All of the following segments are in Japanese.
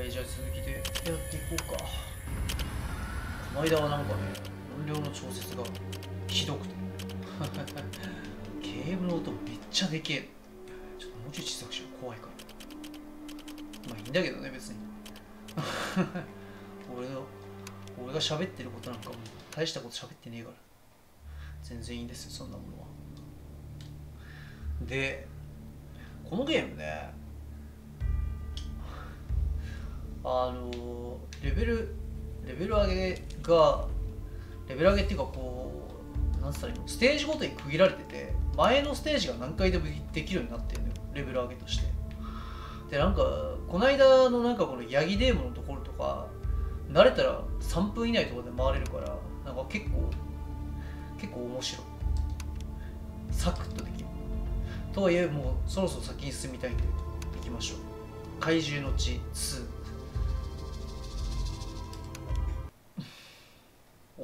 はいじゃあ続きでやっていこうか。この間はなんかね音量の調節がひどくて。ケーブルの音めっちゃでけえ。ちょっともうちょい小さくしよう。怖いから。まあいいんだけどね別に。俺の俺が喋ってることなんかも大したこと喋ってねえから。全然いいんですよそんなものは。でこのゲームねあのレベルレベル上げがレベル上げっていうかこうなんつったらいいの？ステージごとに区切られてて前のステージが何回でもできるようになってるのよ。レベル上げとして。でなんかこの間のなんかこのヤギデーモのところとか慣れたら3分以内とかで回れるからなんか結構結構面白い。サクッとできる。とはいえもうそろそろ先に進みたいんで行きましょう。怪獣の地2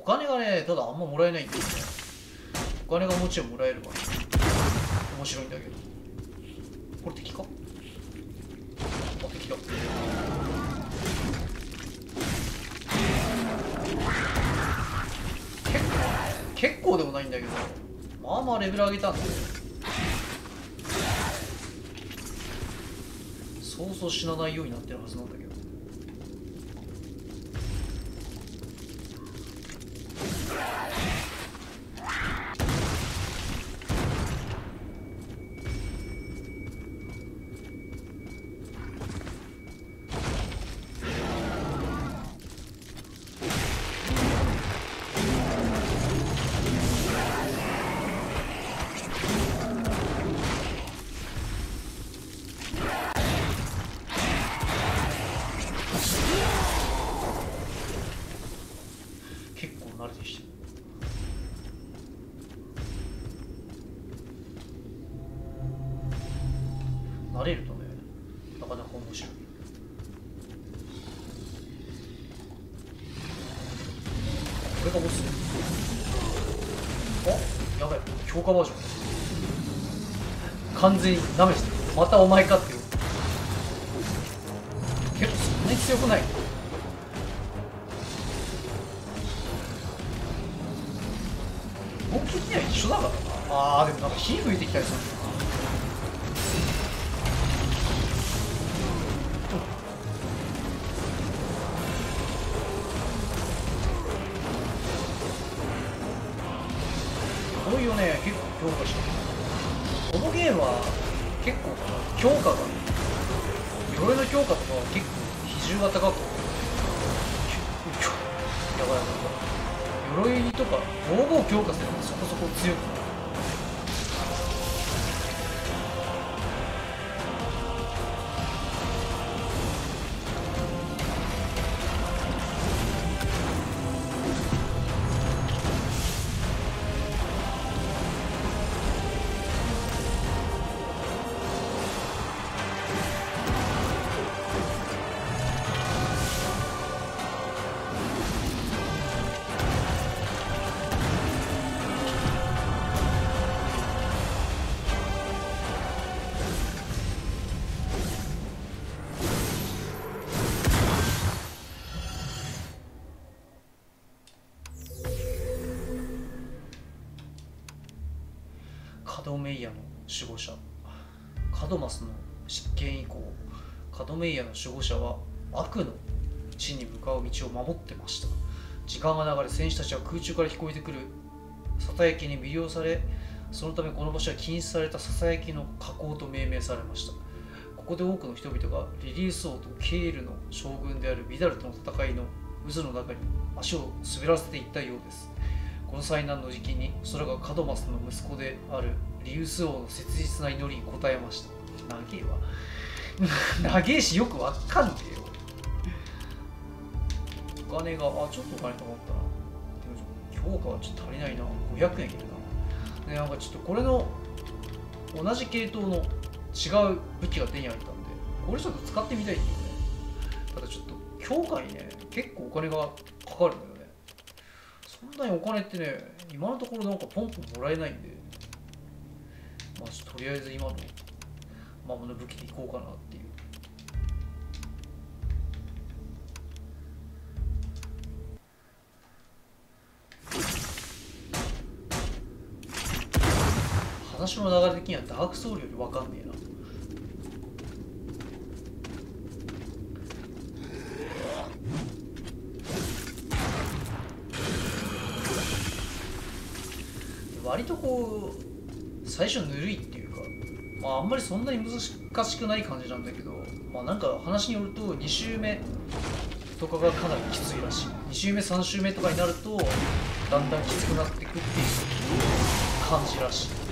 金がねただあんまもらえないんだよね。お金がもちろんもらえるから。面白いんだけど。これ敵か？あ敵だ。結構結構でもないんだけど。まあまあレベル上げたんでそうそう死なないようになってるはずなんだけど。結やばい強化バージョン。完全にダメしてまたお前かっていう。結構そんなに強くない。メイヤの守護者。カドマスの執権以降カドメイヤの守護者は悪の地に向かう道を守ってました。時間が流れ戦士たちは空中から聞こえてくる。ささやきに魅了されそのためこの場所は禁止されたささやきの河口と命名されました。ここで多くの人々がリリース王とケールの将軍であるビダルとの戦いの渦の中に足を滑らせていったようです。この災難の時期に空がカドマスの息子であるリウス王の切実な祈りに応えました。長えわ。長えしよくわかんねえよ。お金があちょっとお金たまったな。でも評価はちょっと足りないな。500円いけるな。でなんかちょっとこれの同じ系統の違う武器が手に入ったんでこれちょっと使ってみたいんだよね。ただちょっと強化にね結構お金がかかるんだよね。そんなにお金ってね今のところなんかポンポンもらえないんで。とりあえず今の魔物武器でいこうかなっていう。話の流れ的にはダークソウルより分かんねえな。割とこう最初ぬるいってまあ、あんまりそんなに難しくない感じなんだけど、まあ、なんか話によると2周目とかがかなりきついらしい。2周目3周目とかになるとだんだんきつくなってくっていう感じらしい。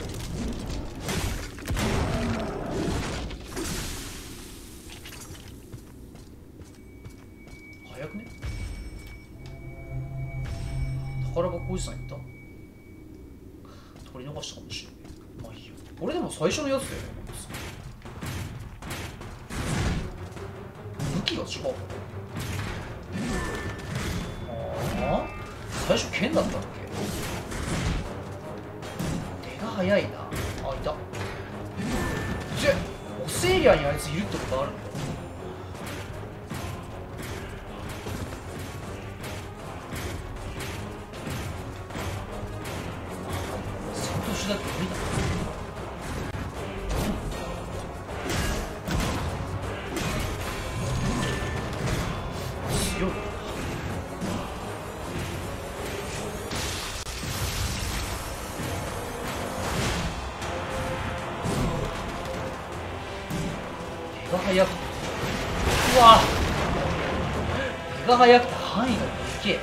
が速くて範囲がでけえ。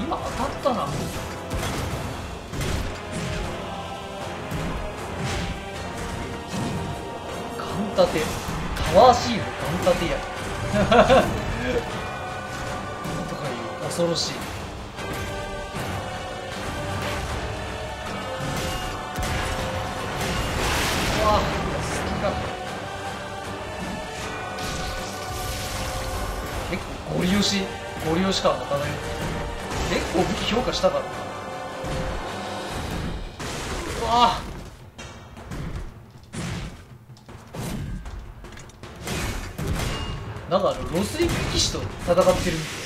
今当たったな。ガン立てパワーシールガン立てやとかいう恐ろしい。ゴリ押しゴリ押し感が漂って結構武器評価したからな。うわ。なんかあのロスリック騎士と戦ってるみたい。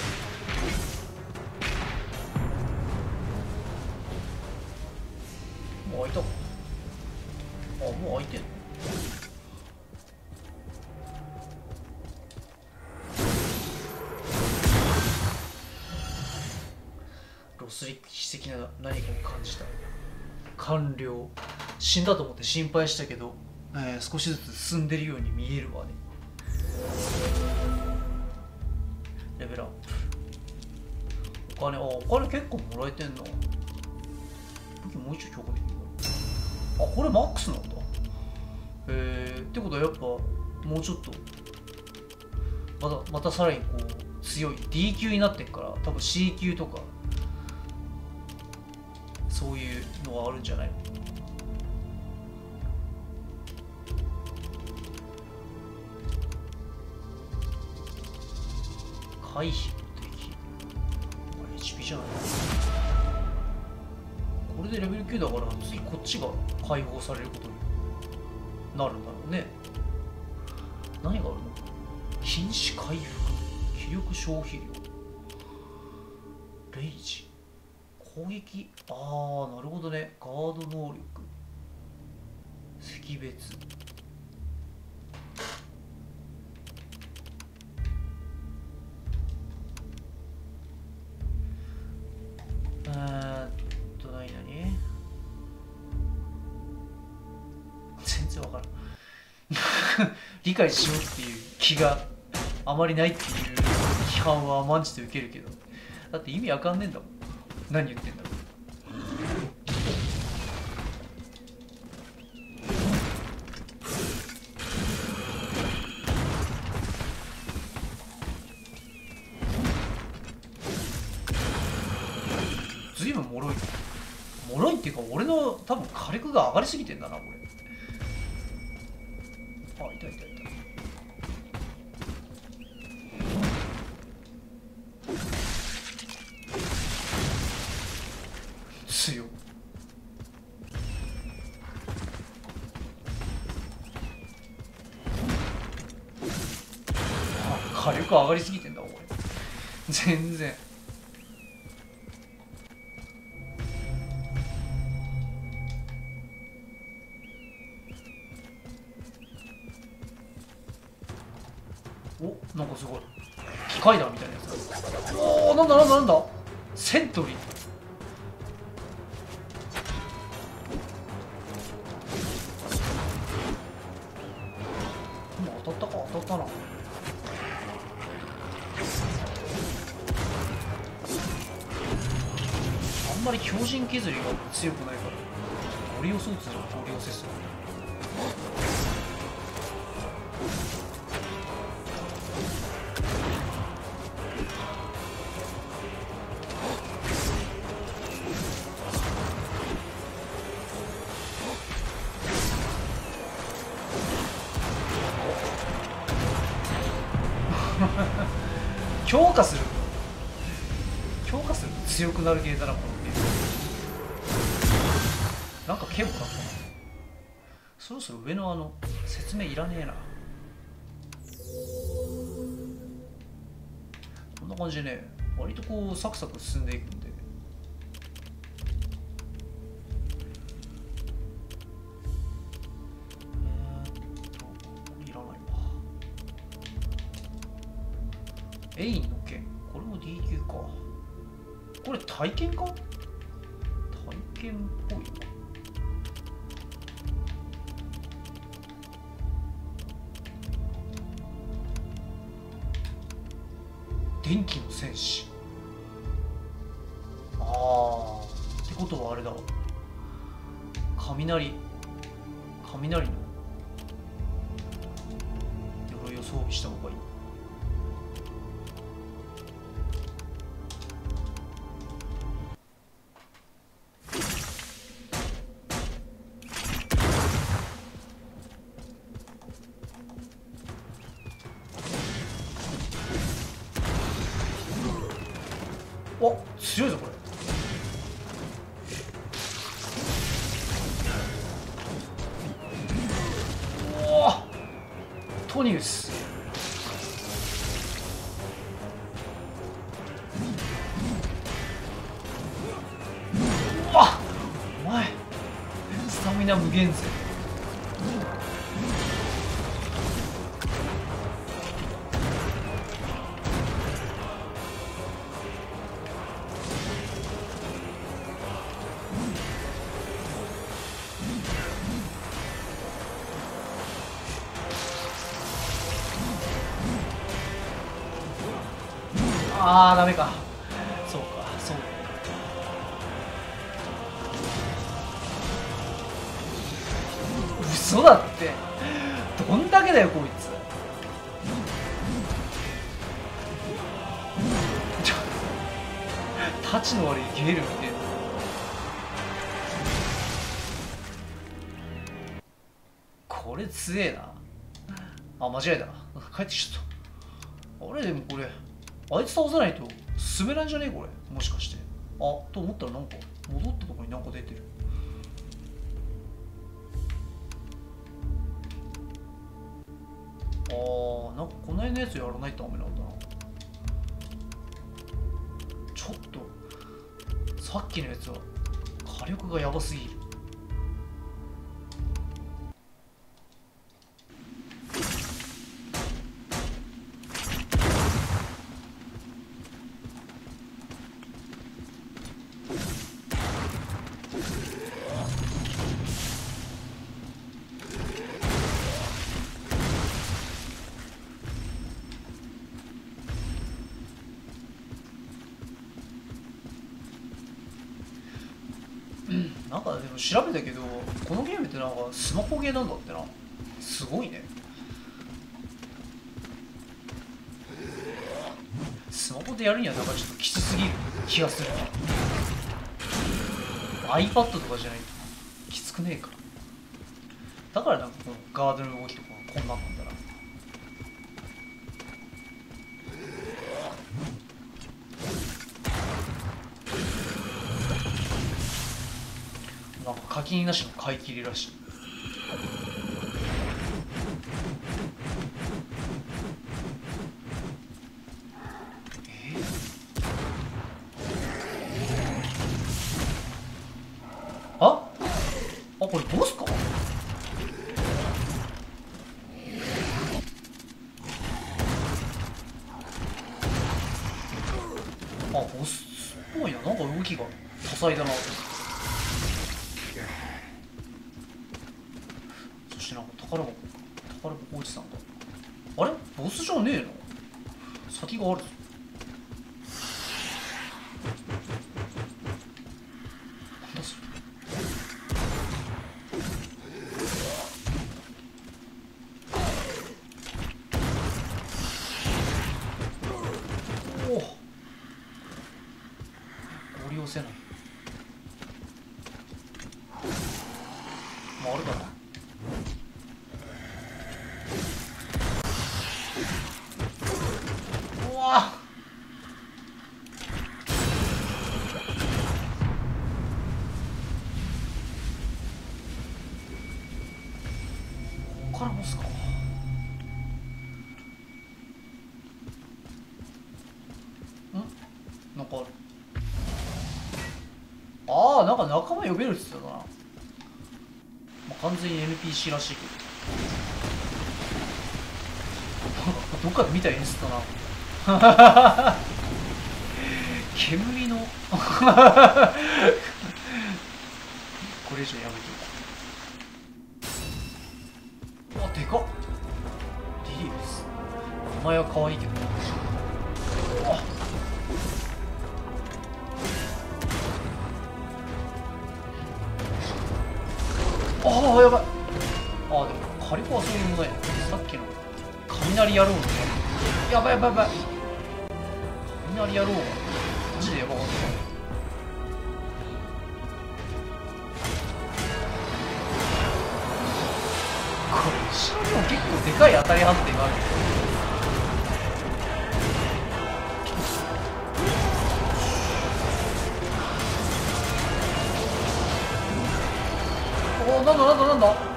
心配したけど、えー少しずつ進んでるように見えるわね。レベルアップ。お金あお金結構もらえてんな武器もう一応強化できるあこれマックスなんだ。えー、ってことはやっぱもうちょっとまたまたさらにこう強い D 級になってっから多分 C 級とかそういうのがあるんじゃない？の回避もできるこれ HP じゃないこれでレベル9だから次こっちが解放されることになるんだろうね。何があるの？瀕死回復気力消費量。レイジ。攻撃。ああなるほどね。ガード能力。識別解しようっていう気があまりないっていう批判は甘んじて受けるけど。だって意味わかんねえんだもん。何言ってんだおなんかすごい。機械だみたいなやつおおなんだなんだなんだ。セントリー。今当たったか当たったな。あんまり強靭削りが強くないからゴリオスーツじゃんゴリオセス強化ると強くなるゲーだなこのゲームなんか剣もらったなそろそろ上のあの説明いらねえな。こんな感じでね割とこうサクサク進んでいく。んで体験か？体験っぽいな。電気の戦士。ああってことはあれだ。雷。雷の。鎧を装備した方がいい。強いぞこれ。おおトニウス。うわお前スタミナ無限ぜあーダメか。そうかそうか。嘘だって。どんだけだよこいつ。ちょタチの悪いゲールみてこれ強えな。あ間違えた。帰ってきちゃった。あれでもこれあいつ倒さないと。滑らんじゃね？えこれ。もしかして。あと思ったらなんか戻ったとこになんか出てる。あーなんかこの辺のやつやらないとダメなんだな。ちょっとさっきのやつは火力がやばすぎる。調べたけどこのゲームってなんかスマホゲーなんだってな。すごいね。スマホでやるにはなんかちょっときつすぎる気がする。iPad とかじゃないときつくねえかだからなんかこのガードの動きとかこんな。のなんだななんか課金なしの買い切りらしい。してな宝箱宝箱落ちたんだ。あれ？ボスじゃねえの？先があるぞ。読めるっつったな、まあ、完全に NPC らしいけど。どっかで見た演出だな。煙の。これ以上やめて。これ後ろにも結構でかい当たり判定があるおおなんだなんだなんだなんだ？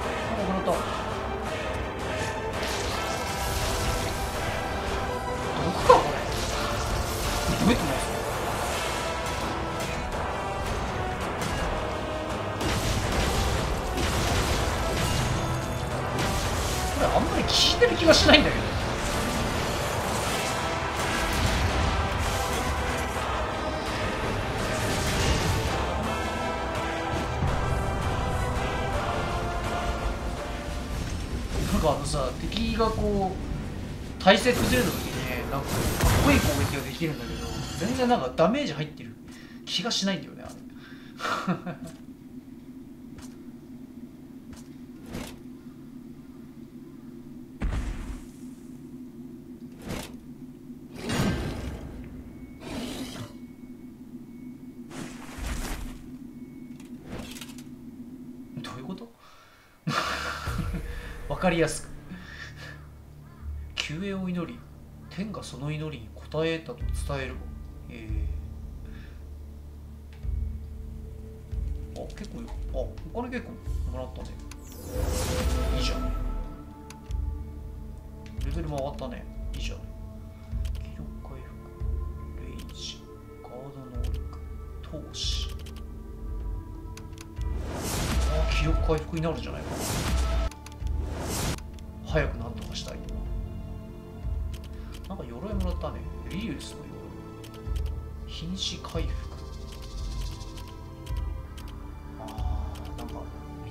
ダメージ入ってる気がしないんだよねあれ。どういうこと？わかりやすく。救援を祈り。天がその祈りに応えたと伝えるえー、結構あお金結構もらったね。いいじゃんレベルも上がったね。いいじゃん気力回復レイジガード能力投資あ気力回復になるじゃないか。早くなんとかしたい。なんか鎧もらったね。リリウスの鎧。瀕死回復。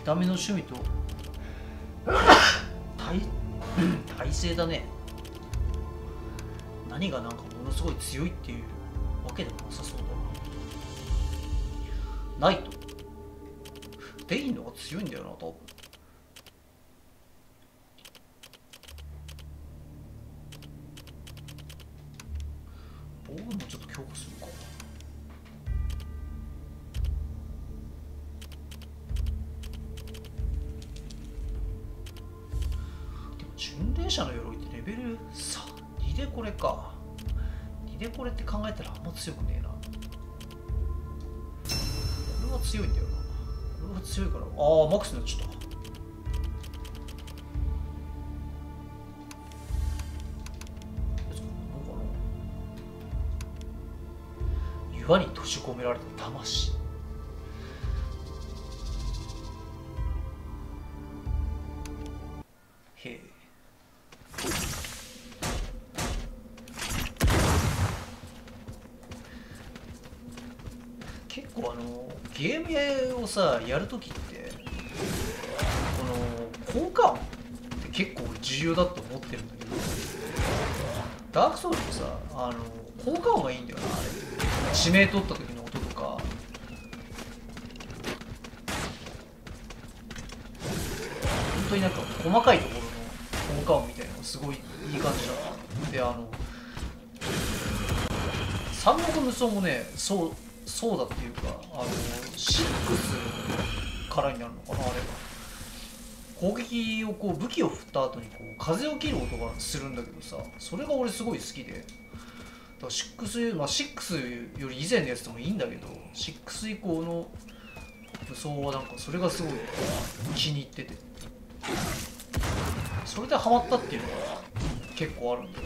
見た目の趣味と体 体勢だね。何がなんかものすごい強いっていうわけでもなさそうだ。なナイトデインのが強いんだよな多分。あマックスになっちゃったやつかなんかな岩に閉じ込められた魂。へえ。結構あのゲームをさやるときってってるんだけどダークソウルってさあの効果音がいいんだよな。あれ。地名取った時の音とか。本当になんか細かいところの効果音みたいなのがすごいいい感じだったであの三国無双もねそうそうだっていうかあの6からになるのかなあれ。は攻撃をこう武器を振った後にこう風を切る音がするんだけどさそれが俺すごい好きで。だから6、まあ、6より以前のやつでもいいんだけど6以降の武装はなんかそれがすごい気に入ってて。それでハマったっていうのが結構あるんだよ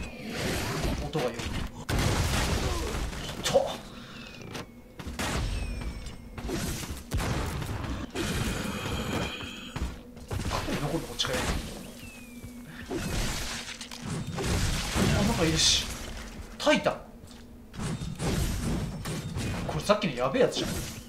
音が良いタイタンこれさっきのやべえやつじゃん。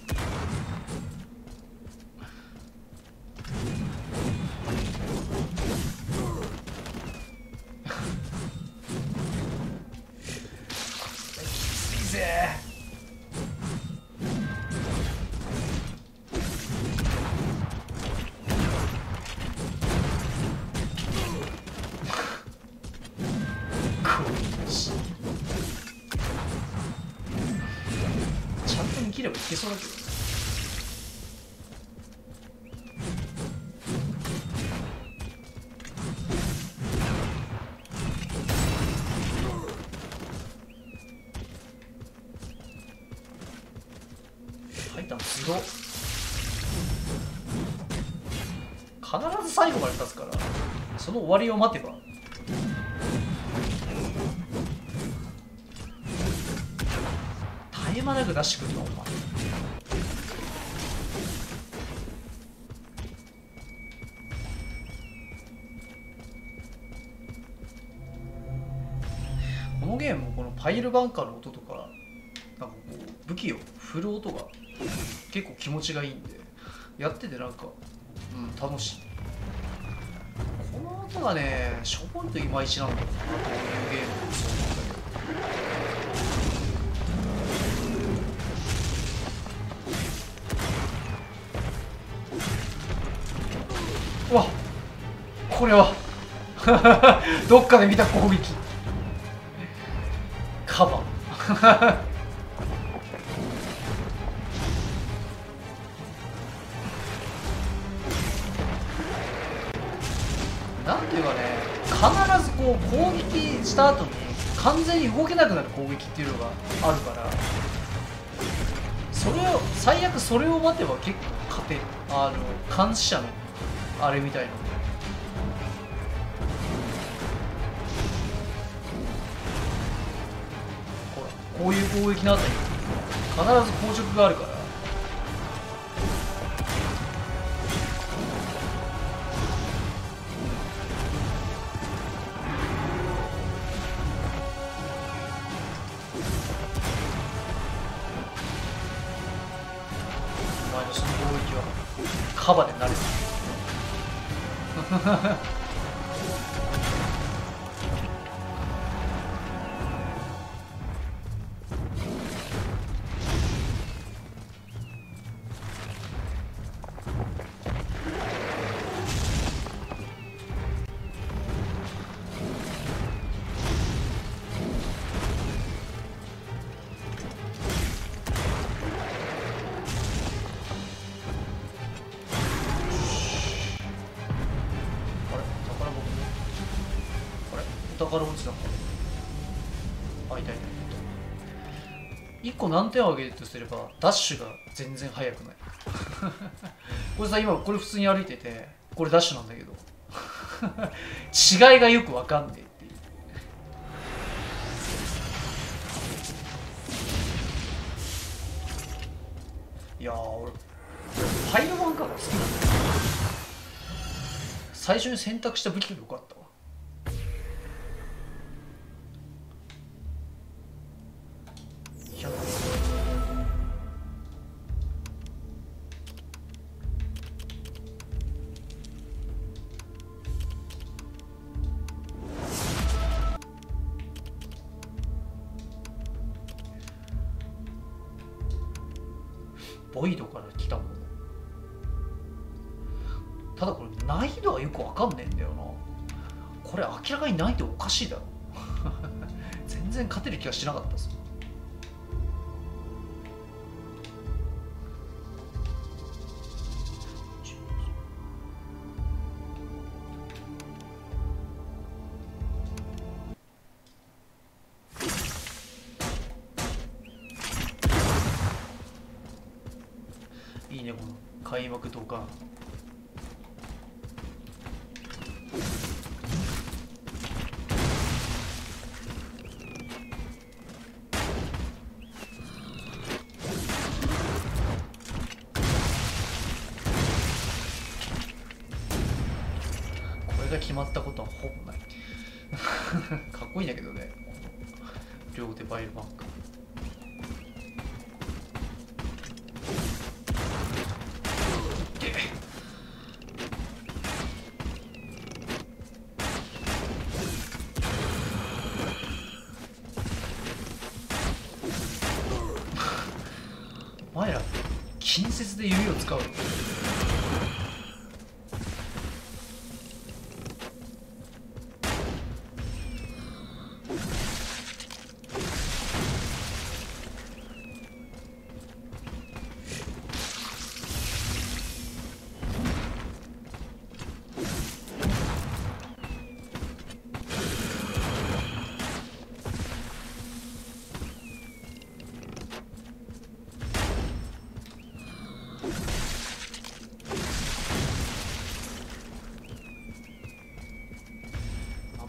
タイタンすごっ。必ず最後まで立つからその終わりを待てば。絶え間なく出してくるのお前。このゲームもこのパイルバンカーの音とかなんかこう武器を振る音が結構気持ちがい。い。んでやっててなんかうん楽しい。この音がねしょぼい。とい。まい。ちなんだろうなとい。うゲームそうなんだけどうわこれはどっかで見た攻撃カバンそれを待てば結構勝てる。あの監視者のあれみたいな。ほらこういう攻撃のあたり必ず硬直があるから。はカバで慣れてる。あれお宝落ちたかあいたいたい1個難点を挙げるとすればダッシュが全然速くない。これさ今これ普通に歩いててこれダッシュなんだけど。違いがよくわかんねえっていう。いやー俺パイロマンカーが好きなんだ最初に選択した武器が良かった。かしいだろ。全然勝てる気がしなかったです。いいねこの開幕動画まったことはほぼない。かっこいいんだけどね。両手バイルバック。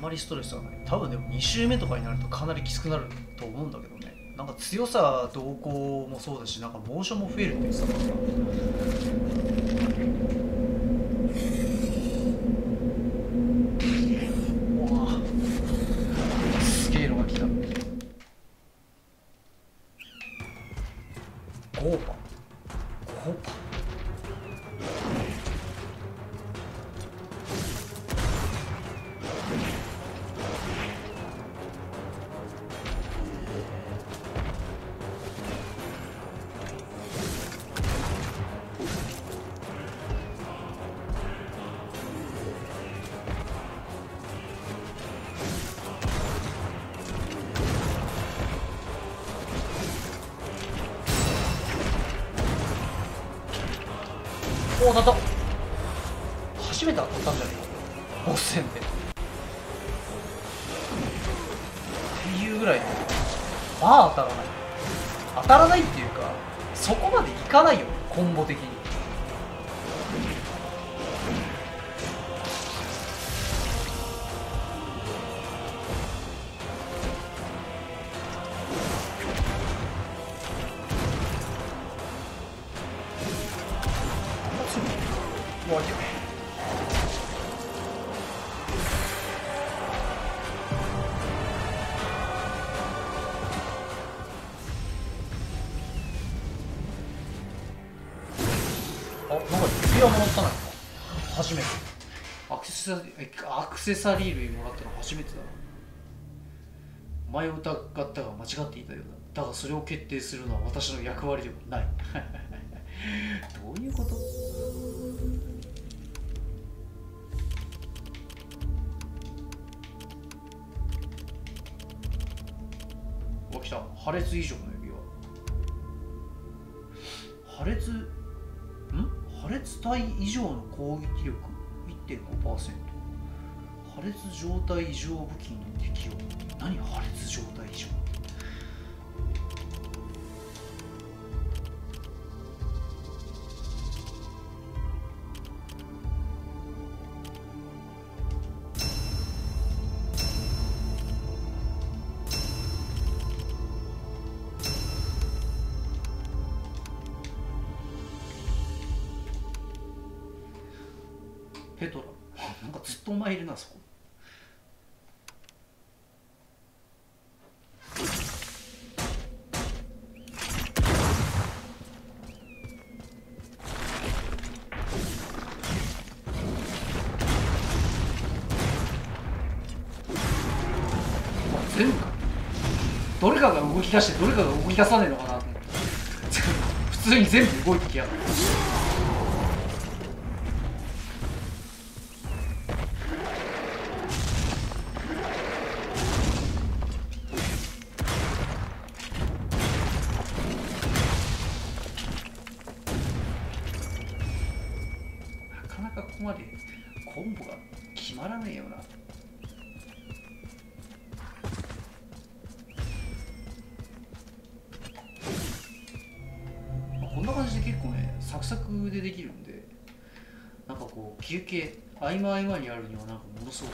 まりストレスはない。多分でも2周目とかになるとかなりきつくなると思うんだけどね。なんか強さ動向もそうだしなんかモーションも増えるっていうさ。セサリー類もらったの初めてだ前を疑ったが間違っていたようだだがそれを決定するのは私の役割でもない。どういうこと？わ来た。破裂以上の指輪。破裂？ん？破裂体以上の攻撃力？1.5%破裂状態異常武器の適用。何破裂状態異常？動き出してどれかが動き出さねえのかなと思って。普通に全部動いてきやがるでできるんでなんかこう休憩合間合間にあるにはなんかものすごく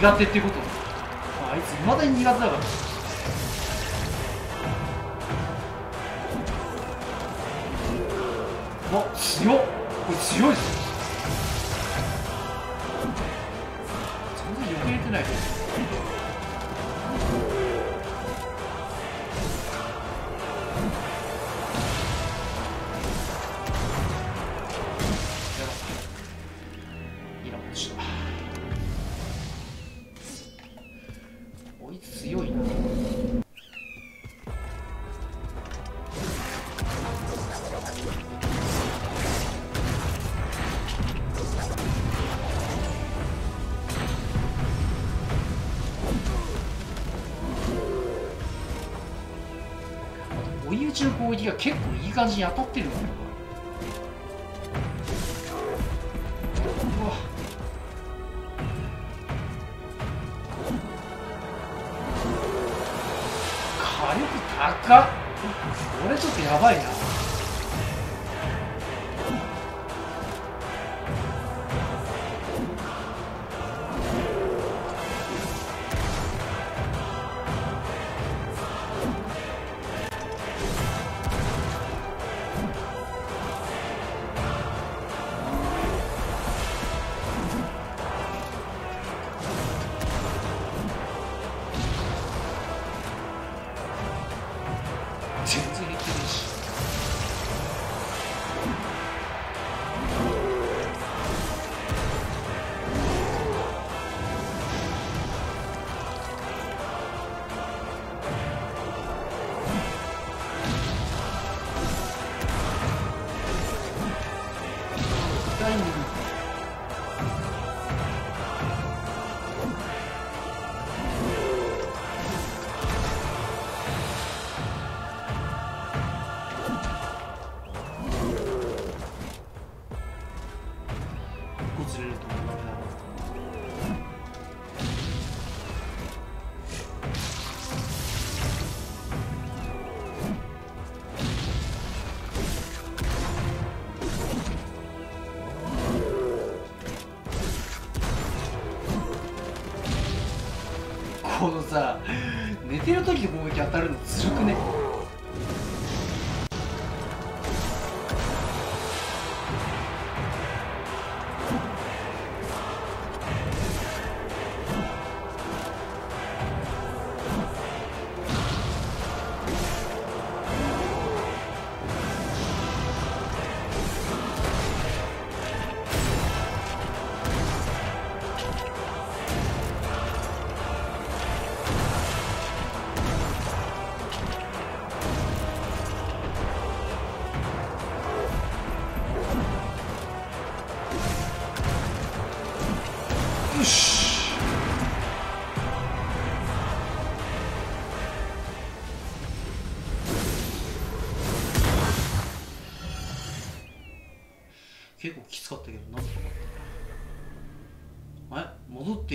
苦手っていうこと。あいついまだに苦手だから。あ強っ。これ強いっす感じに当たってるわ。ようわ。火力高っ。これちょっとやばいな。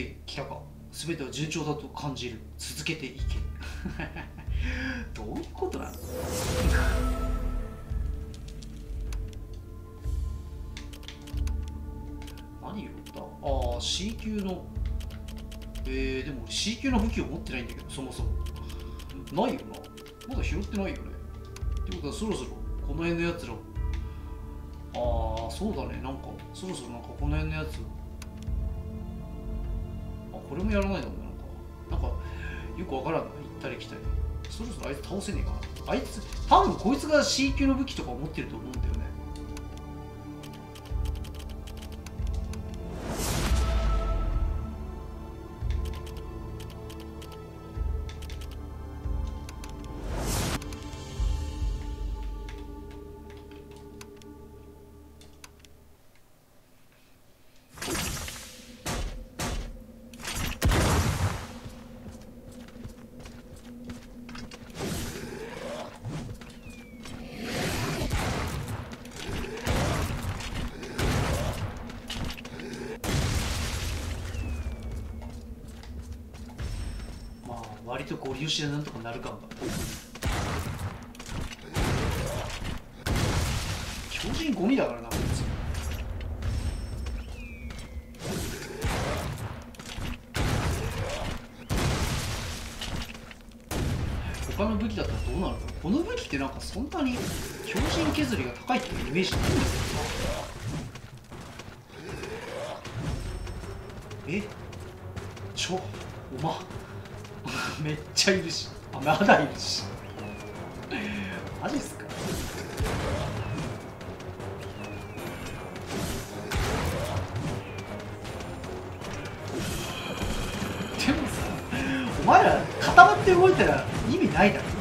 ってきたか。全ては順調だと感じる。続けていけ。どういうことなの？何言った？ああ C 級の。えー、でも俺 C 級の武器を持ってないんだけどそもそも。ないよな。まだ拾ってないよね。ってことはそろそろこの辺のやつらを。ああそうだね。なんかそろそろなんかこの辺のやつあこれもやらないだもんねなんか。なんかよくわからない行ったり来たり。そろそろあいつ倒せねえかな。あいつ多分こいつが C 級の武器とか持ってると思うんだよね。まあ割とゴリ押しでなんとかなるかも強靭ゴミだからなこいつ。他の武器だったらどうなるかこの武器ってなんかそんなに強靭削りが高いっていうイメージないんだけ7イマジっすか？でもさお前ら固まって動いたら意味ないだろ。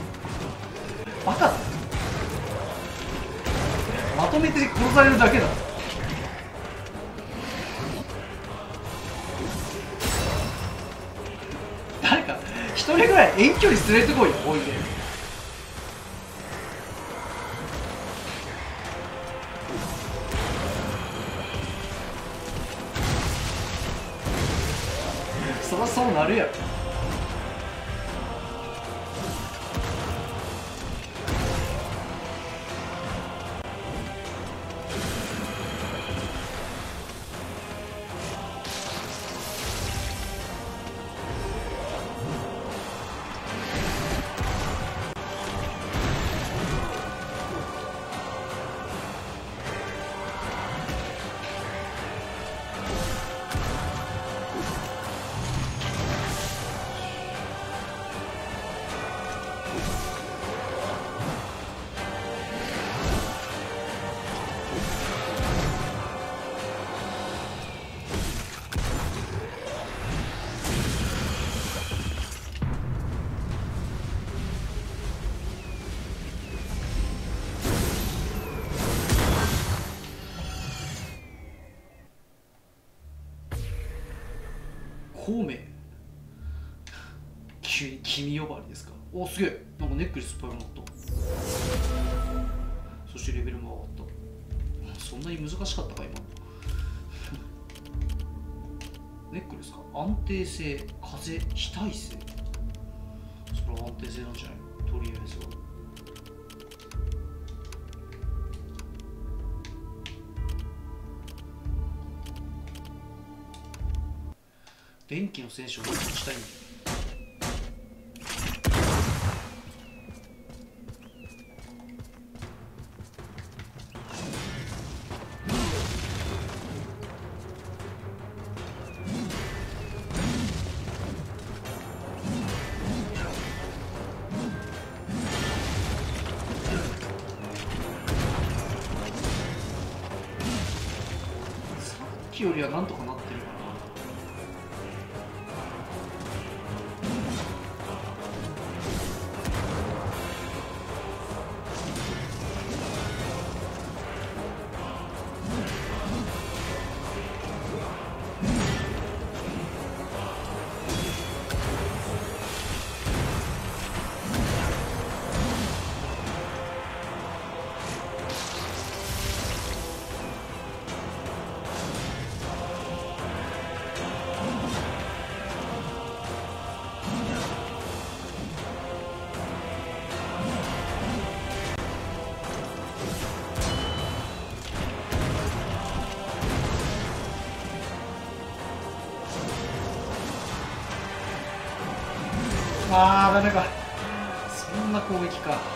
孔明。急に君呼ばわりですか？おすげえ。なんかネックレスいっぱいもらった。そしてレベルも上がった。そんなに難しかったか今。ネックレスか？安定性風非耐性。それは安定性なんじゃない？のとりあえずは。電気の戦士を持ちたいんだよ。あーダメか。そんな攻撃か。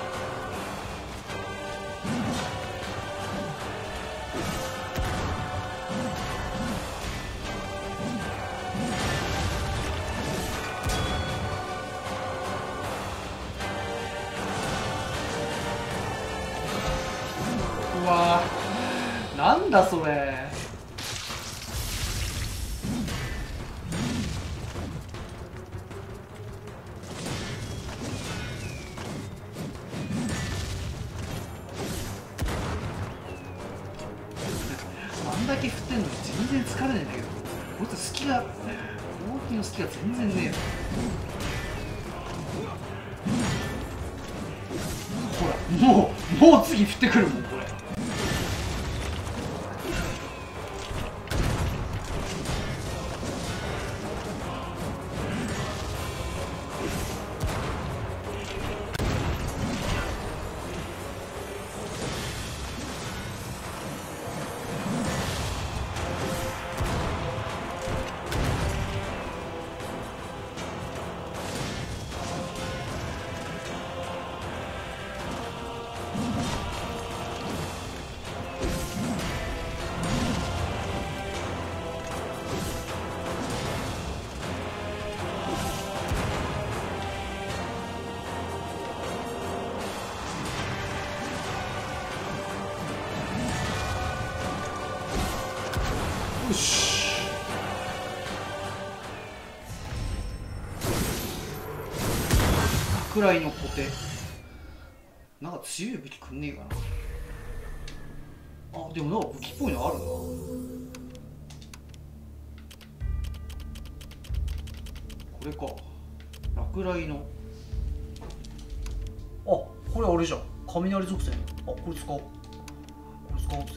桜井の小手なんか強い武器くんねえかな。あでもなんか武器っぽいのあるな。これか。落雷の。あこれあれじゃん。雷属性。あこれ使おう。これ使おうぜ。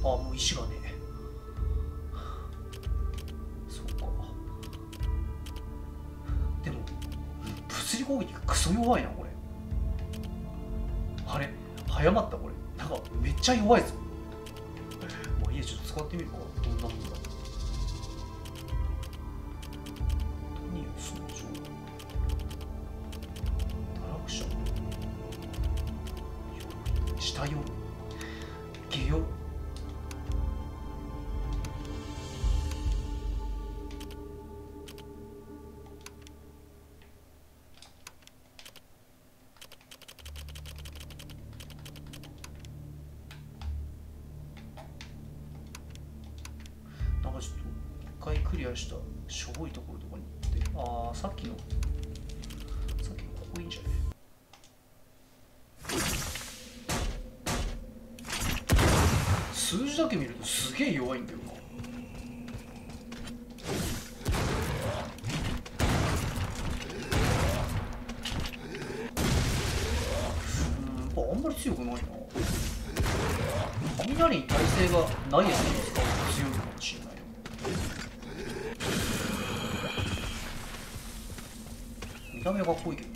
あもう石がね。弱いなこれ。あれ？早まったこれ。なんかめっちゃ弱いぞ。まあいいやちょっと使ってみるか。どんなもんだ。何をその情報堕落者。下夜。下夜。げえ弱いんだよな。うんあんまり強くないな。雷に耐性がないやつに使うと強いのかもしれないよ。見た目はかっこいいけど。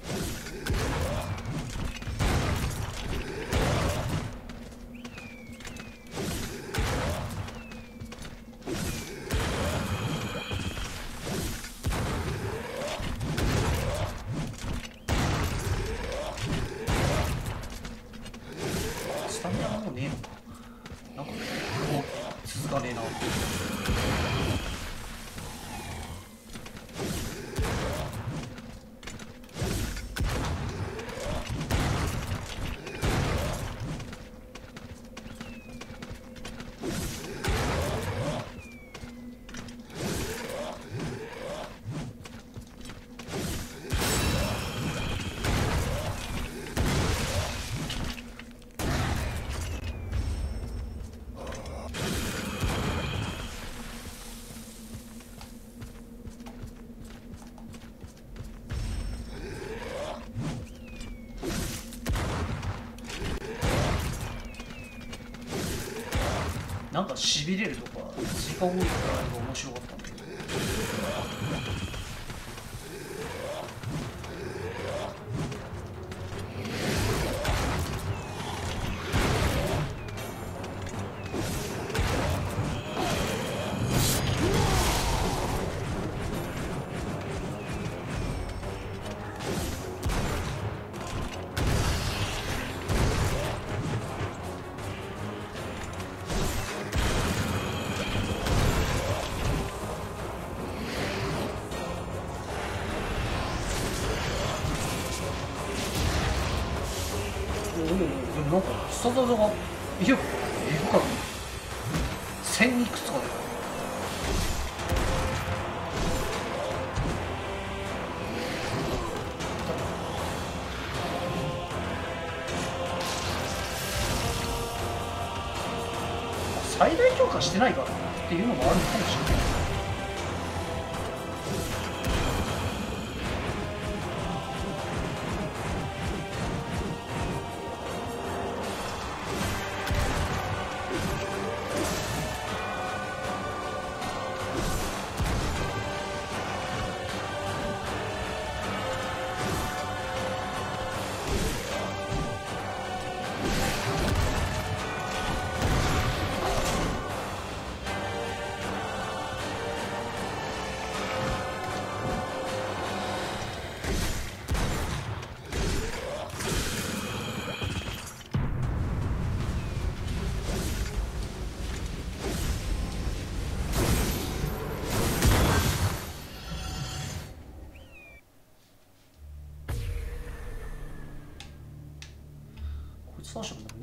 なんかしびれるとか時間多いとか。なんか必殺技が。威力えぐかった1000いくつかで。最大強化してないからっていうのもあるのかも。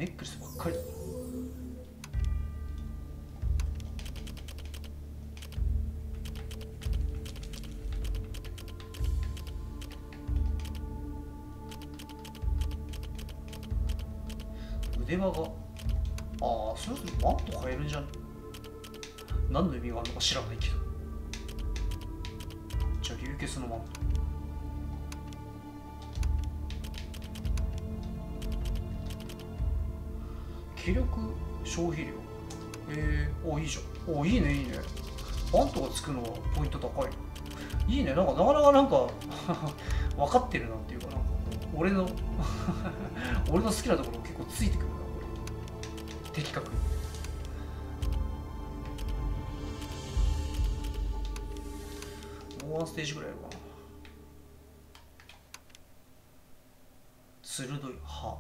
ネックレスばっかり。だな腕輪が。ああそれぞれマント変えるんじゃね何の意味があるのか知らないけど。消費量？えー、おいいじゃん。おいいねいいね。マントがつくのはポイント高い。いいね。なんかなかなかなんか 分かってるなっていうかなんか俺の 俺の好きなところ結構ついてくるなこれ。的確に。もうワンステージぐらいやるかな鋭い歯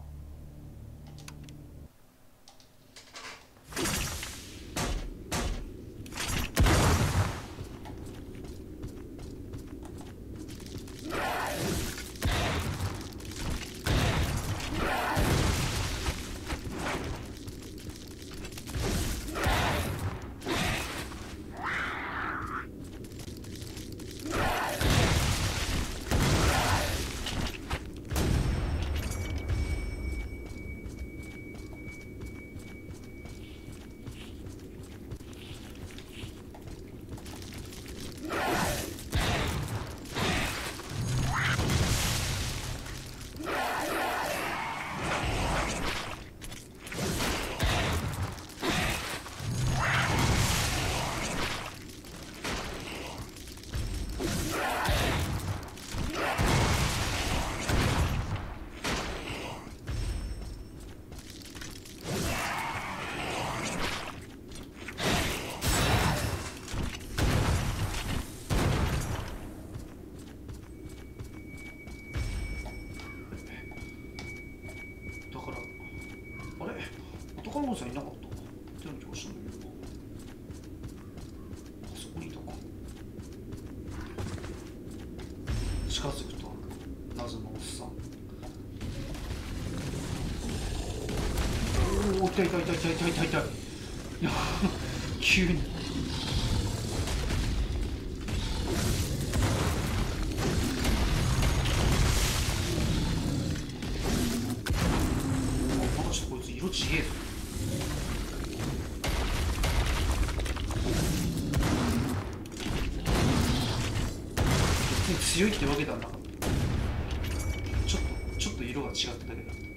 だからあれ男の子さんいなかったっていう気がしたんだけどあそこにいたか近づくと謎のおっさんおお痛い痛い痛い痛い痛い痛い痛い。や急に。あまだちょっとこいつ色ちげえぞ。別に強いってわけではなかった。ちょっとちょっと色が違っただけだった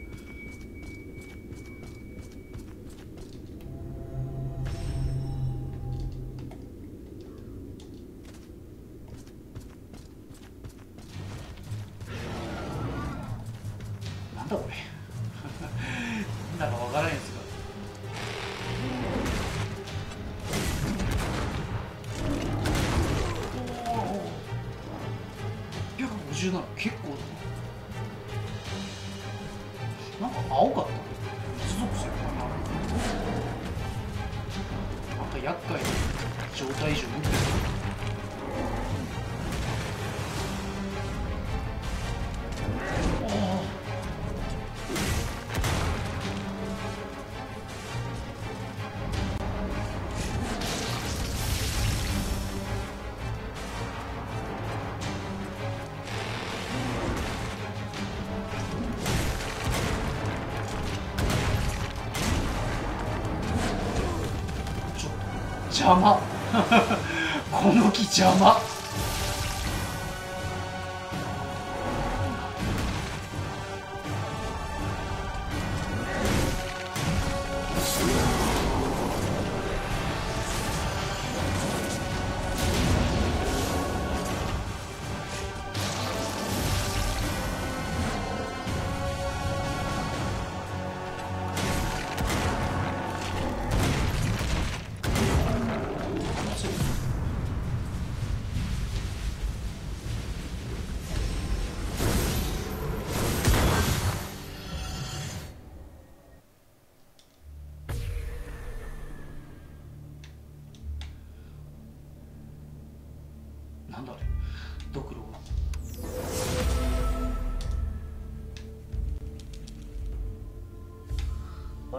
この木邪魔。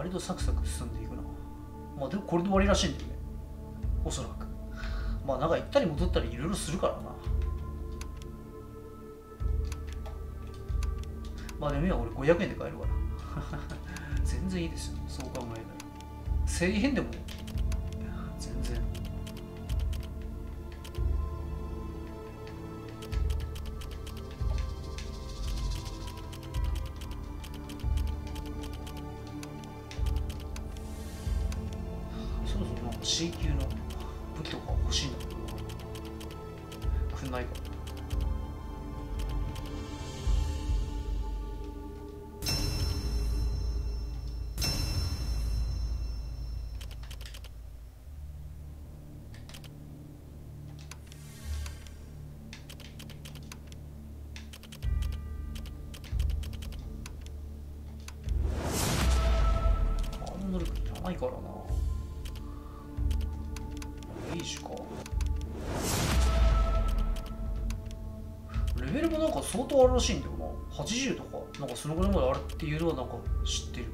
割とサクサク進んでいくな。まあでもこれで終わりらしいんだよね。おそらく。まあなんか行ったり戻ったりいろいろするからな。まあでも今俺500円で買えるから。全然いいですよ。そう考えたら。1000円でも。全然。そのぐらいまであれっていうのはなんか知ってる。